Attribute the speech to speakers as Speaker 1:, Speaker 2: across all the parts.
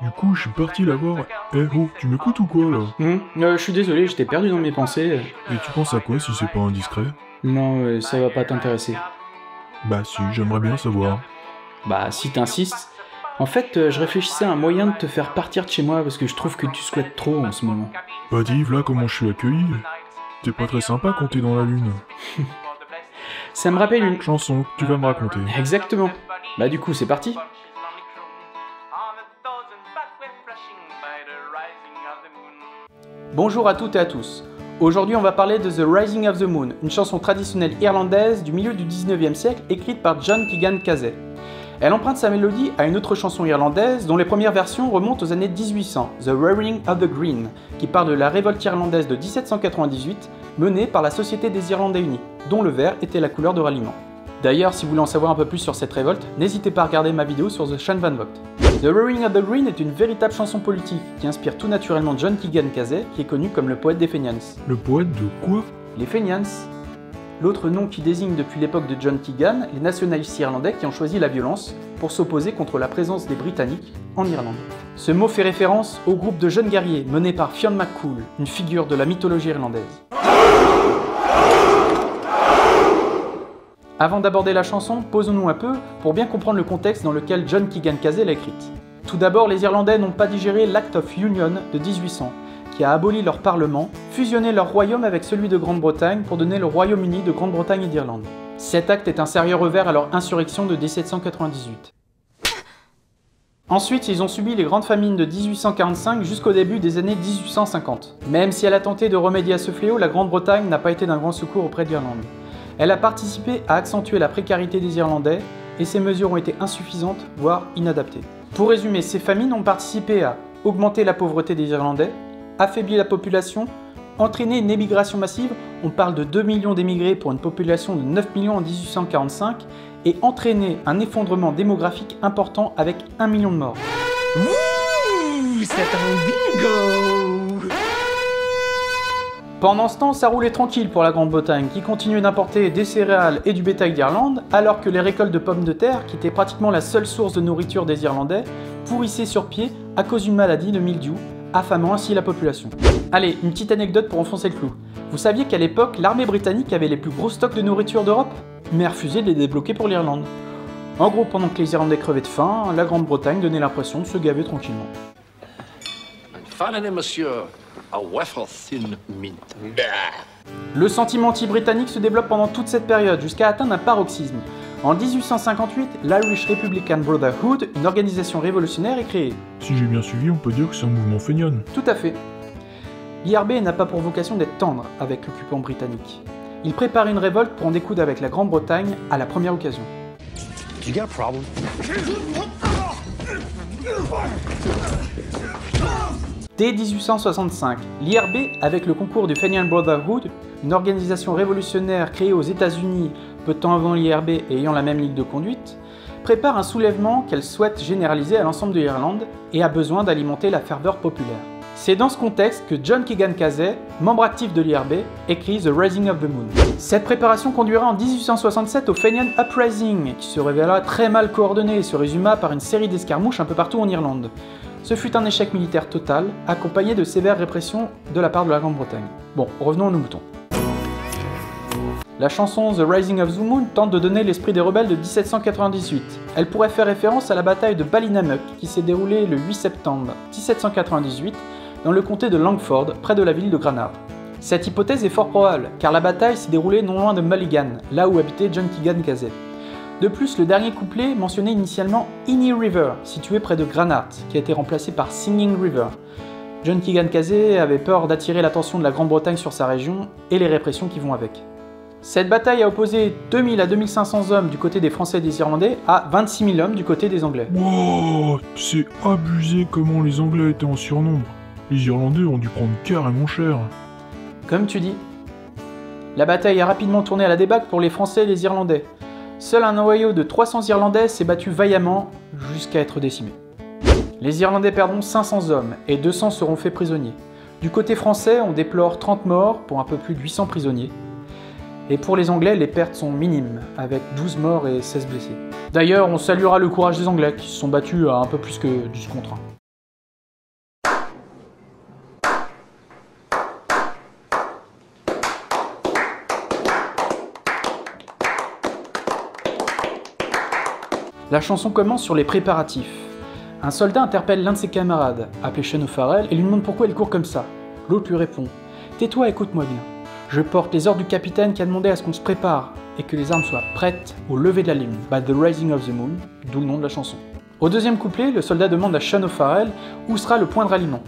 Speaker 1: Du coup, je suis parti la voir. Eh oh, tu m'écoutes ou quoi là?
Speaker 2: Hum, euh, je suis désolé, j'étais perdu dans mes pensées.
Speaker 1: Et tu penses à quoi si c'est pas indiscret?
Speaker 2: Non, euh, ça va pas t'intéresser.
Speaker 1: Bah si, j'aimerais bien savoir.
Speaker 2: Bah, si t'insistes. En fait, euh, je réfléchissais à un moyen de te faire partir de chez moi parce que je trouve que tu souhaites trop en ce moment.
Speaker 1: Bah dis, là comment je suis accueilli. T'es pas très sympa quand t'es dans la lune.
Speaker 2: Ça me rappelle une...
Speaker 1: Chanson, que tu vas me raconter.
Speaker 2: Exactement. Bah du coup, c'est parti. Bonjour à toutes et à tous. Aujourd'hui, on va parler de The Rising of the Moon, une chanson traditionnelle irlandaise du milieu du 19e siècle écrite par John Keegan Casey. Elle emprunte sa mélodie à une autre chanson irlandaise dont les premières versions remontent aux années 1800, The Wearing of the Green, qui parle de la révolte irlandaise de 1798 menée par la Société des Irlandais Unis, dont le vert était la couleur de ralliement. D'ailleurs, si vous voulez en savoir un peu plus sur cette révolte, n'hésitez pas à regarder ma vidéo sur The Sean Van Vogt. The Wearing of the Green est une véritable chanson politique qui inspire tout naturellement John Keegan Casey, qui est connu comme le poète des Fenians.
Speaker 1: Le poète de quoi?
Speaker 2: Les Fenians L'autre nom qui désigne depuis l'époque de John Keegan les nationalistes irlandais qui ont choisi la violence pour s'opposer contre la présence des Britanniques en Irlande. Ce mot fait référence au groupe de jeunes guerriers mené par Fionn McCool, une figure de la mythologie irlandaise. Avant d'aborder la chanson, posons-nous un peu pour bien comprendre le contexte dans lequel John Keegan Casey l'a écrite. Tout d'abord, les Irlandais n'ont pas digéré l'Act of Union de 1800, qui a aboli leur parlement, fusionné leur royaume avec celui de Grande-Bretagne pour donner le Royaume-Uni de Grande-Bretagne et d'Irlande. Cet acte est un sérieux revers à leur insurrection de 1798. Ensuite, ils ont subi les grandes famines de 1845 jusqu'au début des années 1850. Même si elle a tenté de remédier à ce fléau, la Grande-Bretagne n'a pas été d'un grand secours auprès d'Irlande. Elle a participé à accentuer la précarité des Irlandais et ces mesures ont été insuffisantes, voire inadaptées. Pour résumer, ces famines ont participé à augmenter la pauvreté des Irlandais, affaiblir la population, entraîner une émigration massive, on parle de 2 millions d'émigrés pour une population de 9 millions en 1845, et entraîner un effondrement démographique important avec 1 million de morts.
Speaker 3: C'est un bingo
Speaker 2: Pendant ce temps, ça roulait tranquille pour la Grande-Bretagne, qui continuait d'importer des céréales et du bétail d'Irlande, alors que les récoltes de pommes de terre, qui étaient pratiquement la seule source de nourriture des Irlandais, pourrissaient sur pied à cause d'une maladie, de mildiou, affamant ainsi la population. Allez, une petite anecdote pour enfoncer le clou. Vous saviez qu'à l'époque, l'armée britannique avait les plus gros stocks de nourriture d'Europe, mais a refusé de les débloquer pour l'Irlande. En gros, pendant que les Irlandais crevaient de faim, la Grande-Bretagne donnait l'impression de se gaver tranquillement.
Speaker 4: Fanny, monsieur, a waffle thin mint.
Speaker 2: Le sentiment anti-britannique se développe pendant toute cette période, jusqu'à atteindre un paroxysme. En 1858, l'Irish Republican Brotherhood, une organisation révolutionnaire, est créée.
Speaker 1: Si j'ai bien suivi, on peut dire que c'est un mouvement feignant.
Speaker 2: Tout à fait. L'IRB n'a pas pour vocation d'être tendre avec l'occupant britannique. Il prépare une révolte pour en découdre avec la Grande-Bretagne à la première occasion.
Speaker 4: You got a problem?
Speaker 2: Dès 1865, l'IRB, avec le concours du Fenian Brotherhood, une organisation révolutionnaire créée aux États-Unis peu de temps avant l'IRB et ayant la même ligne de conduite, prépare un soulèvement qu'elle souhaite généraliser à l'ensemble de l'Irlande et a besoin d'alimenter la ferveur populaire. C'est dans ce contexte que John Keegan Casey, membre actif de l'IRB, écrit The Rising of the Moon. Cette préparation conduira en 1867 au Fenian Uprising, qui se révéla très mal coordonné et se résuma par une série d'escarmouches un peu partout en Irlande. Ce fut un échec militaire total, accompagné de sévères répressions de la part de la Grande-Bretagne. Bon, revenons à nos moutons. La chanson The Rising of the Moon tente de donner l'esprit des rebelles de 1798. Elle pourrait faire référence à la bataille de Ballinamuck qui s'est déroulée le 8 septembre 1798 dans le comté de Langford, près de la ville de Granard. Cette hypothèse est fort probable, car la bataille s'est déroulée non loin de Mulligan, là où habitait John Keegan Casey. De plus, le dernier couplet mentionnait initialement Inny River, situé près de Granard, qui a été remplacé par Singing River. John Keegan Casey avait peur d'attirer l'attention de la Grande-Bretagne sur sa région et les répressions qui vont avec. Cette bataille a opposé 2000 à 2500 hommes du côté des Français et des Irlandais à 26 000 hommes du côté des Anglais.
Speaker 1: Wow, c'est abusé comment les Anglais étaient en surnombre. Les Irlandais ont dû prendre carrément cher.
Speaker 2: Comme tu dis. La bataille a rapidement tourné à la débâcle pour les Français et les Irlandais. Seul un noyau de 300 Irlandais s'est battu vaillamment jusqu'à être décimé. Les Irlandais perdront 500 hommes et 200 seront faits prisonniers. Du côté français, on déplore 30 morts pour un peu plus de 800 prisonniers. Et pour les Anglais, les pertes sont minimes, avec 12 morts et 16 blessés. D'ailleurs, on saluera le courage des Anglais, qui se sont battus à un peu plus que 12 contre 1. La chanson commence sur les préparatifs. Un soldat interpelle l'un de ses camarades, appelé Sean O'Farrell, et lui demande pourquoi il court comme ça. L'autre lui répond Tais-toi, écoute-moi bien. Je porte les ordres du capitaine qui a demandé à ce qu'on se prépare et que les armes soient prêtes au lever de la lune, by the rising of the moon, d'où le nom de la chanson. Au deuxième couplet, le soldat demande à Sean O'Farrell où sera le point de ralliement?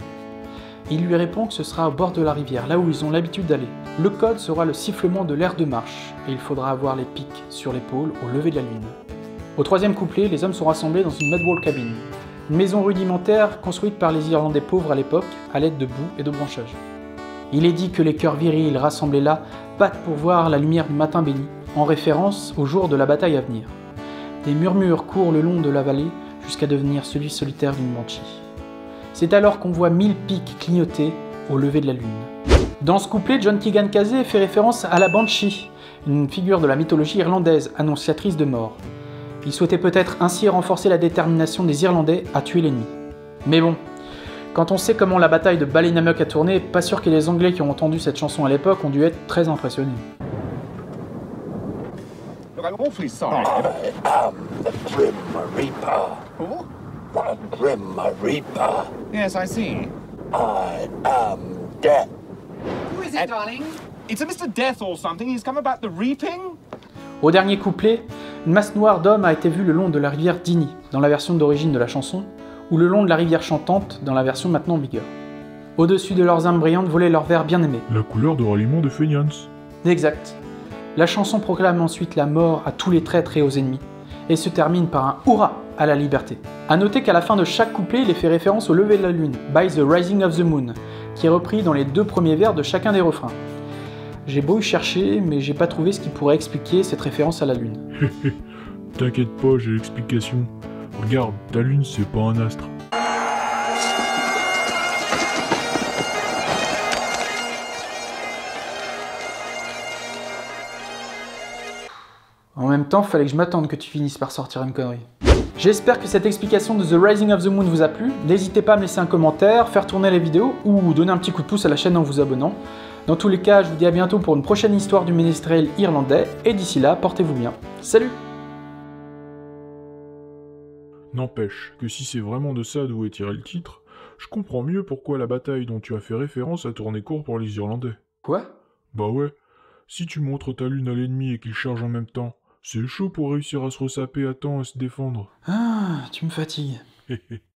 Speaker 2: Il lui répond que ce sera au bord de la rivière, là où ils ont l'habitude d'aller. Le code sera le sifflement de l'air de marche, et il faudra avoir les pics sur l'épaule au lever de la lune. Au troisième couplet, les hommes sont rassemblés dans une mudwall cabin, une maison rudimentaire construite par les Irlandais pauvres à l'époque, à l'aide de boue et de branchages. Il est dit que les cœurs virils rassemblés là battent pour voir la lumière du matin béni, en référence au jour de la bataille à venir. Des murmures courent le long de la vallée jusqu'à devenir celui solitaire d'une banshee. C'est alors qu'on voit mille pics clignoter au lever de la lune. Dans ce couplet, John Keegan Casey fait référence à la Banshee, une figure de la mythologie irlandaise, annonciatrice de mort. Il souhaitait peut-être ainsi renforcer la détermination des Irlandais à tuer l'ennemi. Mais bon, quand on sait comment la bataille de Ballynamuk a tourné, pas sûr que les Anglais qui ont entendu cette chanson à l'époque ont dû être très impressionnés.
Speaker 5: Look, I'm awfully sorry. but-
Speaker 6: am the Grim Reaper. The Grim Reaper.
Speaker 5: Yes, I see.
Speaker 6: I am death.
Speaker 3: Who is it, darling?
Speaker 5: It's a Mr. Death or something. He's come about the reaping?
Speaker 2: Au dernier couplet, une masse noire d'hommes a été vue le long de la rivière Dini, dans la version d'origine de la chanson, ou le long de la rivière chantante, dans la version maintenant en vigueur. Au-dessus de leurs âmes brillantes volait leur verre bien-aimé.
Speaker 1: La couleur de ralliement de Fenians.
Speaker 2: Exact. La chanson proclame ensuite la mort à tous les traîtres et aux ennemis, et se termine par un hurrah à la liberté. A noter qu'à la fin de chaque couplet, il est fait référence au lever de la lune, by the rising of the moon, qui est repris dans les deux premiers vers de chacun des refrains. J'ai beau y chercher, mais j'ai pas trouvé ce qui pourrait expliquer cette référence à la lune.
Speaker 1: T'inquiète pas, j'ai l'explication. Regarde, ta lune, c'est pas un astre.
Speaker 2: En même temps, fallait que je m'attende que tu finisses par sortir une connerie. J'espère que cette explication de The Rising of the Moon vous a plu. N'hésitez pas à me laisser un commentaire, faire tourner la vidéo ou donner un petit coup de pouce à la chaîne en vous abonnant. Dans tous les cas, je vous dis à bientôt pour une prochaine histoire du ménestrel irlandais et d'ici là, portez-vous bien. Salut
Speaker 1: N'empêche que si c'est vraiment de ça d'où est tiré le titre, je comprends mieux pourquoi la bataille dont tu as fait référence a tourné court pour les Irlandais.
Speaker 2: Quoi?
Speaker 1: Bah ouais, si tu montres ta lune à l'ennemi et qu'il charge en même temps, c'est chaud pour réussir à se ressaper à temps et se défendre.
Speaker 2: Ah, tu me fatigues.